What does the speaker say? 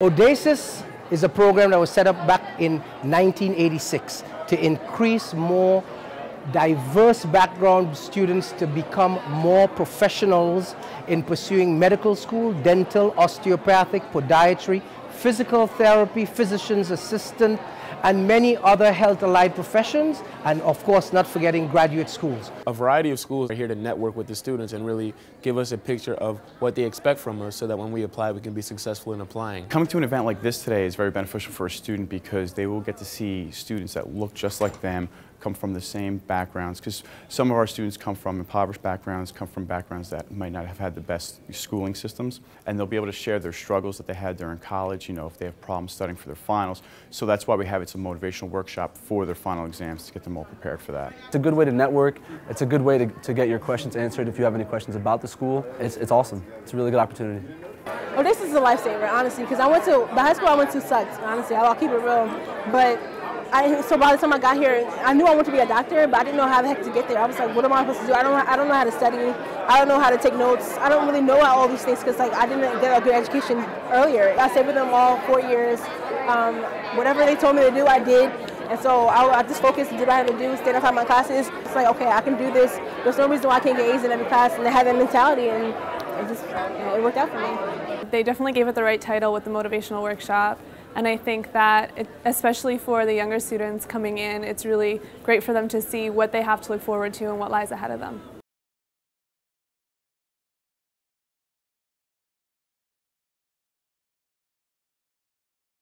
ODASIS is a program that was set up back in 1986 to increase more diverse background students to become more professionals in pursuing medical school, dental, osteopathic, podiatry, physical therapy, physician's assistant, and many other health-allied professions, and of course not forgetting graduate schools. A variety of schools are here to network with the students and really give us a picture of what they expect from us so that when we apply we can be successful in applying. Coming to an event like this today is very beneficial for a student because they will get to see students that look just like them, come from the same backgrounds because some of our students come from impoverished backgrounds, come from backgrounds that might not have had the best schooling systems, and they'll be able to share their struggles that they had during college, you know, if they have problems studying for their finals. So that's why we have it's a motivational workshop for their final exams to get them all prepared for that. It's a good way to network. It's a good way to, to get your questions answered if you have any questions about the school. It's, it's awesome. It's a really good opportunity. Oh, this is a lifesaver, honestly, because I went to, the high school I went to sucked, honestly. I'll keep it real. But I, so by the time I got here, I knew I wanted to be a doctor, but I didn't know how the heck to get there. I was like, what am I supposed to do? I don't, I don't know how to study. I don't know how to take notes. I don't really know all these things because like I didn't get a good education earlier. I stayed with them all four years. Um, whatever they told me to do, I did. And so I, I just focused, and did what I had to do, stayed on top of my classes. It's like, okay, I can do this. There's no reason why I can't get A's in every class, and I had that mentality, and it just it worked out for me. They definitely gave it the right title with the motivational workshop. And I think that, it, especially for the younger students coming in, it's really great for them to see what they have to look forward to and what lies ahead of them.